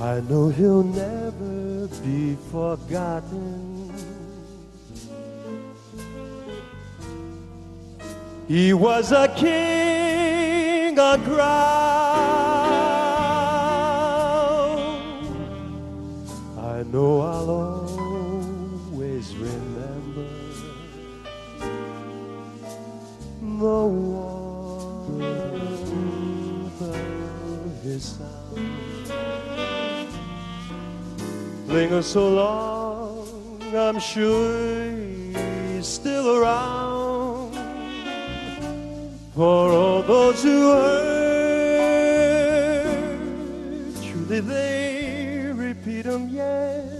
I know he'll never be forgotten. He was a king on ground. I know I'll always remember the warmth of his sound. Linger so long, I'm sure he's still around for all those who heard. Truly, they repeat him yet.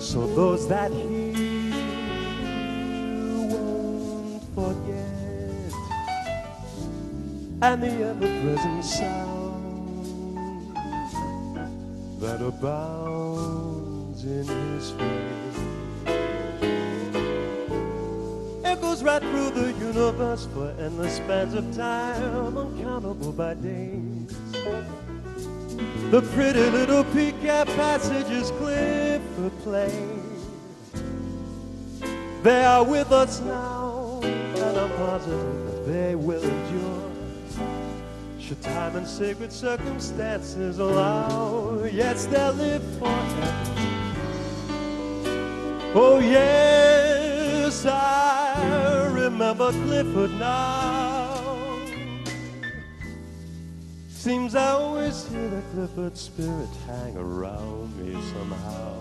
So those that hear won't forget, and the ever-present sound that abounds in his face echoes right through the universe for endless spans of time, uncountable by days. The pretty little peacock passages Clifford played. They are with us now, and I'm positive that they will endure. Should time and sacred circumstances allow, they'll live forever. Oh, yes, I remember Clifford now. Seems I always hear the Clifford spirit hang around me somehow.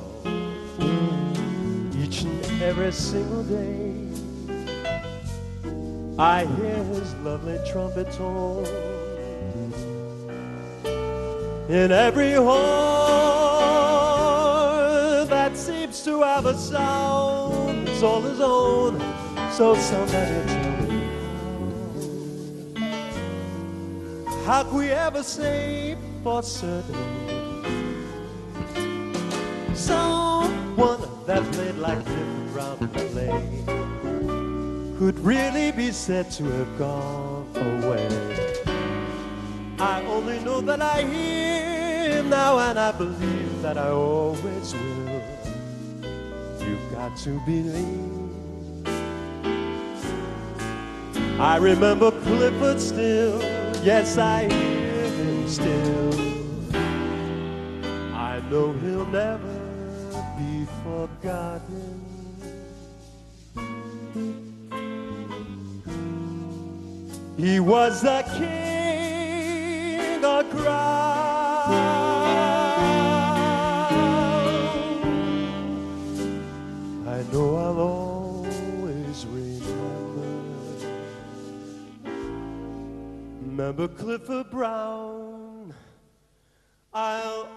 Each and every single day, I hear his lovely trumpet tone. In every horn that seems to have a sound, it's all his own. So somebody tell me how, how can we ever say for certain someone that played like Clifford Brown could play could really be said to have gone away? I only know that I hear him now, and I believe that I always will. You've got to believe. I remember Clifford still, yes, I hear him still. I know he'll never be forgotten. He was a king of ground. Remember Clifford Brown. I'll